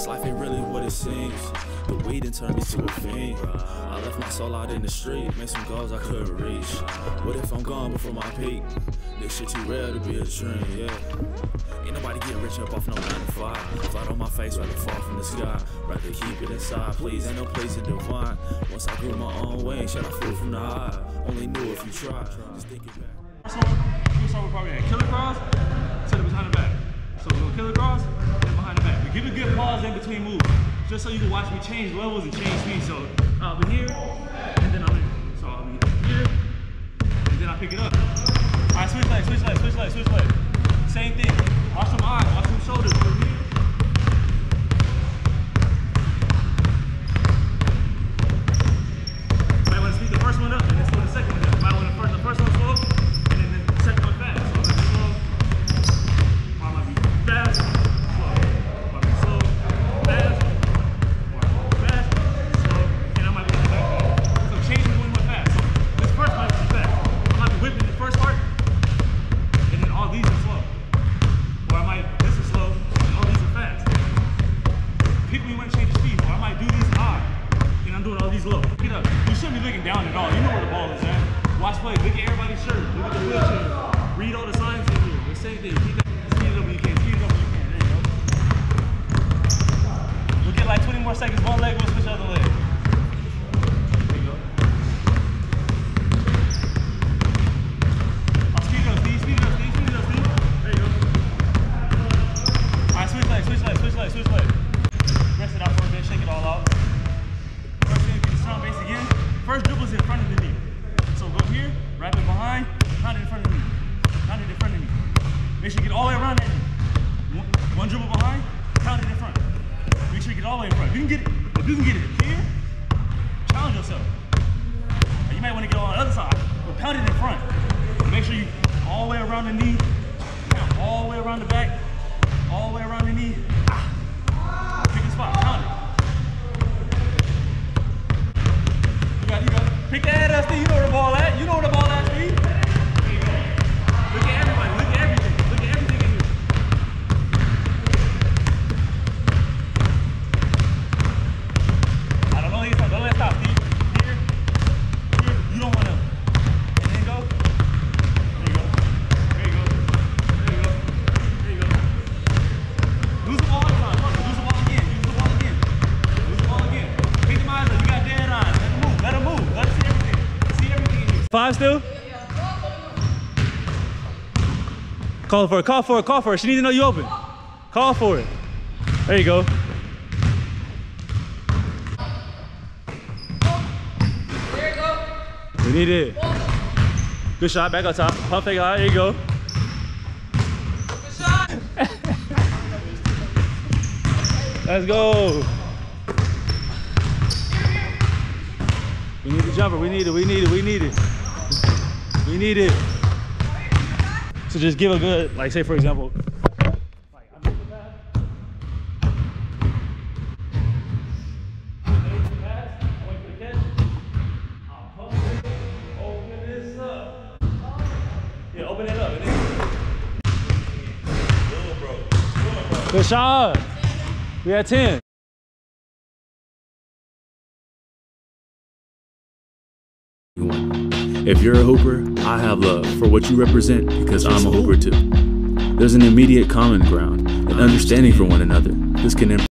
This life ain't really what it seems. The weed done turned me to a fiend. I left my soul out in the street, made some goals I couldn't reach. What if I'm gone before my peak? This shit too rare to be a dream, yeah. Ain't nobody getting rich up off no 9 to 5. Flat on my face, rather fall from the sky. Rather keep it inside, please. Ain't no place in divine. Once I grew my own way, shit, I flew from the high. Only knew if you tried. Just think it back. First one, first we're probably at killer cross, set it behind the back. So gonna killer cross, give a pause in between moves, just so you can watch me change levels and change speed. So uh, I'll be here, and then I'll be, so I'll be here, and then I pick it up. All right, switch leg, switch leg, switch leg, switch leg. Same thing. Watch them eyes, watch them shoulders. From here. Might want to speed the first one up and then slow the second one down. Might want to first the first one slow and then the second one fast. So might be slow. Or might be fast, slow. Might be slow, fast. Or fast, slow, and I might be going back fast. So change between one fast. So this first might be fast. I might be whipping the first part, and then all these are slow. Or I might this is slow and all these are fast. Pick me when to change the speed. Or I might do these high these low. Get up. You shouldn't be looking down at all. You know where the ball is at. Watch play. Look at everybody's shirt. Look at the wheelchair. Read all the signs in here. The same thing. Keep that. Speed it up when you can. Speed it up when you can. There you go. We'll get like 20 more seconds. One leg. There you go. I'll speed it up, Steve. Speed it up, Steve. Speed it up, Steve. There you go. All right, switch leg. Switch leg. Switch leg. Switch leg. Rest it out for a bit. Shake it all out. First thing, get the strong base again. First in front of the knee. So go here, wrap it behind, pound in front of the knee. Pound it in front of the knee. Make sure you get all the way around that knee. One, one dribble behind, pound it in front. Make sure you get all the way in front. If you can get it, if you can get it here, challenge yourself. And you might want to get on the other side, but pound it in front. Make sure you all the way around the knee, all the way around the back, all the way around the knee. Ah. Pick a spot, pound it. You got, you got. Pick that head up, Steve. You know where the ball at. You know where the ball at, Steve. There you go. Look at everybody. Look at everything. Look at everything in here. I don't know. He's not. Don't let it stop, Steve. Here. Here. You don't want to. And then go. There you go. There you go. There you go. There you go. Lose the ball every time. Look, Lose the ball again. Lose the ball again. Lose the ball again. Pick them eyes up. You got dead eyes. Let them move. Let them move. Let them see everything. See everything in here. Five still? Call for it. Call for it. Call for it. She needs to know you open. Call for it. There you go. We need it. Good shot. Back up top. Pump fake high. There you go. Let's go. jumper. We need it. We need it. We need it. We need it. So just give a good, like say for example, Good shot. We had 10. If you're a hooper, I have love for what you represent because I'm a hooper too. There's an immediate common ground, an understanding for one another. This can